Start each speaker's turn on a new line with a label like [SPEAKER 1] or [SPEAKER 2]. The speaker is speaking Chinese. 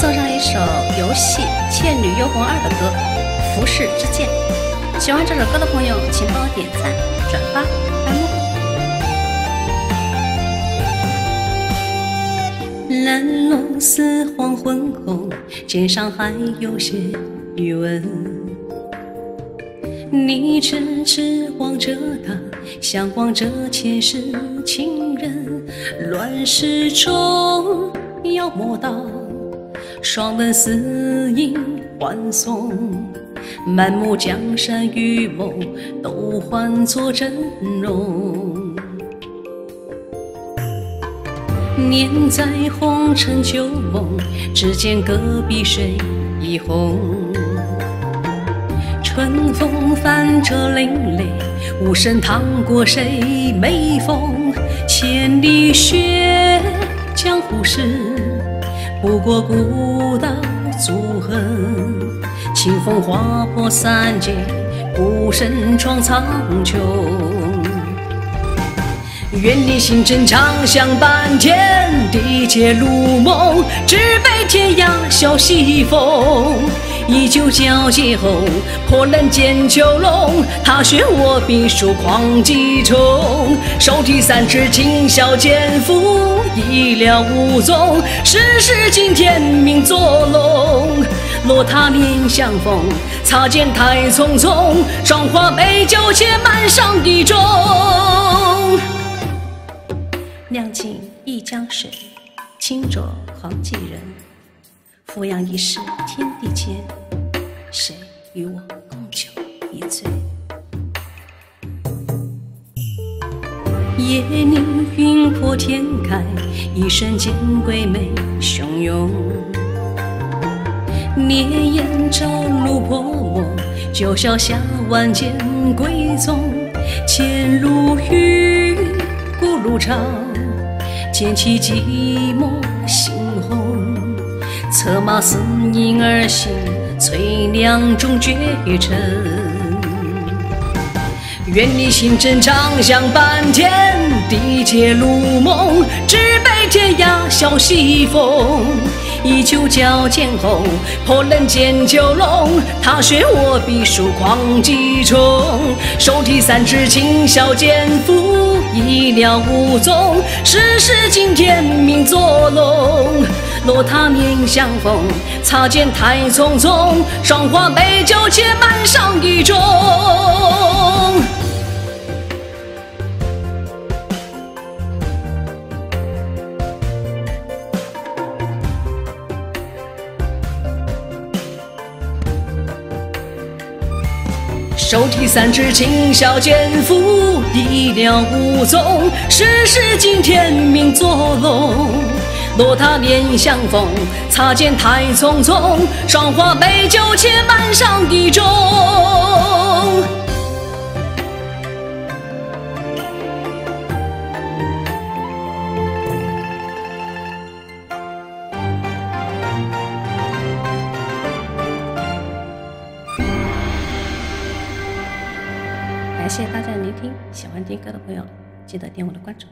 [SPEAKER 1] 送上一首游戏《倩女幽魂二》的歌《浮世之剑》。喜欢这首歌的朋友，请帮我点赞、转发、弹幕。蓝龙似黄昏红，肩上还有些余温。你痴痴望着他，像望着前世情人。乱世中妖魔道，双灯似影欢送。满目江山与梦，都换作真容。念在红尘旧梦，只见隔壁水一红。春风泛着泪泪，无声淌过谁眉峰？千里雪，江湖事，不过孤岛足痕。清风划破三界，孤身闯苍穹。愿你心真长相伴天地皆如梦，只悲天涯笑西风。依旧皎洁后，破冷见囚笼。踏雪我笔书狂几重，手提三尺青霄剑斧，一了无踪。世事惊天命作弄，落他年相逢，擦肩太匆匆。霜花美酒且满上一盅。亮尽一江水，清浊狂几人。俯仰一世天地间，谁与我共酒一醉？夜凝云破天开，一瞬间鬼魅汹涌。烈焰朝露泼墨，九霄下万剑归宗。千如雨，古如潮，剑起寂寞心红。策马似影而行，催凉中绝尘。愿你心真长相伴天地皆如梦，只悲天涯笑西风。依旧交剑后，破冷见九龙。踏雪我笔书狂几重，手提三尺青霄剑拂，一了无踪。世事惊天命作弄。落他年相逢，擦肩太匆匆。霜华美酒且满上一盅。手提三尺青霄剑拂，一了无踪。世事惊天命作弄。落他年相逢，擦肩太匆匆。霜花杯酒且满上一盅。感谢大家的聆听，喜欢听歌的朋友记得点我的关注。